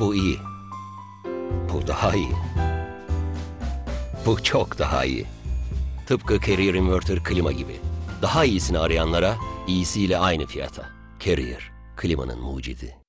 Bu iyi. Bu daha iyi. Bu çok daha iyi. Tıpkı Carrier Inverter klima gibi. Daha iyisini arayanlara iyisiyle aynı fiyata. Carrier, klimanın mucidi.